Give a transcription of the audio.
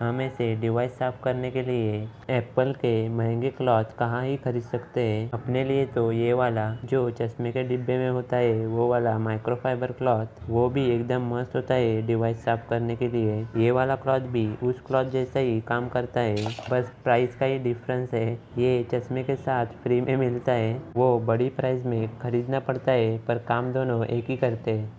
हम ऐसे डिवाइस साफ़ करने के लिए एप्पल के महँगे क्लॉथ कहाँ ही खरीद सकते हैं? अपने लिए तो ये वाला, जो चश्मे के डिब्बे में होता है, वो वाला माइक्रोफाइबर क्लॉथ वो भी एकदम मस्त होता है डिवाइस साफ़ करने के लिए। ये वाला क्लॉथ भी उस क्लॉथ जैसा ही काम करता है। बस प्राइस का ही डिफरेंस है। ये चश्मे के साथ फ्री में मिलता है। वो बड़ी प्राइस में खरीदना पड़ता है, पर काम दोनों एक ही करते हैं।